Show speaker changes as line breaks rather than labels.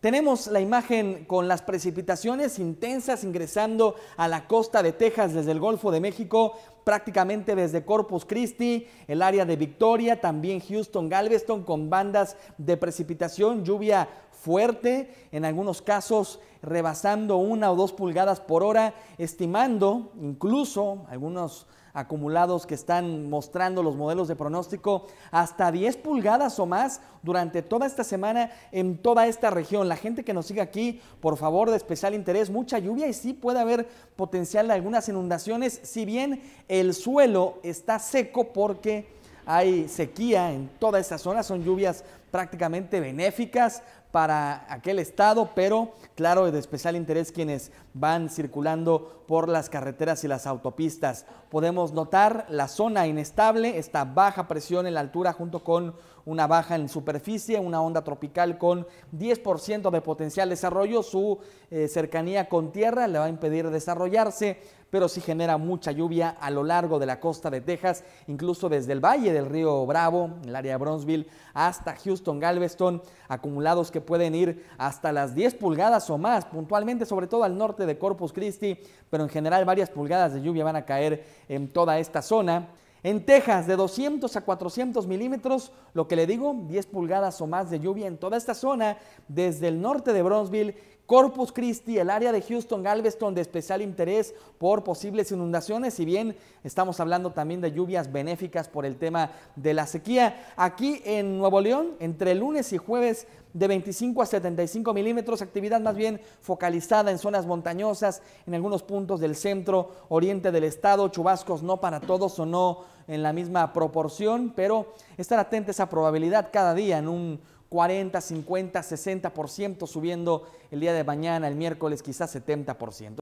Tenemos la imagen con las precipitaciones intensas ingresando a la costa de Texas desde el Golfo de México, prácticamente desde Corpus Christi, el área de Victoria, también Houston, Galveston, con bandas de precipitación, lluvia fuerte, en algunos casos rebasando una o dos pulgadas por hora, estimando incluso algunos acumulados que están mostrando los modelos de pronóstico hasta 10 pulgadas o más durante toda esta semana en toda esta región. La gente que nos sigue aquí, por favor, de especial interés, mucha lluvia y sí puede haber potencial de algunas inundaciones, si bien el suelo está seco porque hay sequía en toda esta zona, son lluvias prácticamente benéficas para aquel estado, pero claro, de especial interés quienes van circulando por las carreteras y las autopistas. Podemos notar la zona inestable, esta baja presión en la altura junto con una baja en superficie, una onda tropical con 10% de potencial desarrollo, su eh, cercanía con tierra le va a impedir desarrollarse, pero sí genera mucha lluvia a lo largo de la costa de Texas, incluso desde el valle del río Bravo, el área de Bronzeville, hasta Galveston, acumulados que pueden ir hasta las 10 pulgadas o más, puntualmente sobre todo al norte de Corpus Christi, pero en general varias pulgadas de lluvia van a caer en toda esta zona. En Texas, de 200 a 400 milímetros, lo que le digo, 10 pulgadas o más de lluvia en toda esta zona, desde el norte de Bronzeville Corpus Christi, el área de Houston, Galveston, de especial interés por posibles inundaciones, si bien estamos hablando también de lluvias benéficas por el tema de la sequía. Aquí en Nuevo León, entre lunes y jueves, de 25 a 75 milímetros, actividad más bien focalizada en zonas montañosas, en algunos puntos del centro oriente del estado, chubascos no para todos o no en la misma proporción, pero estar atentos a esa probabilidad cada día en un 40, 50, 60%, subiendo el día de mañana, el miércoles quizás 70%.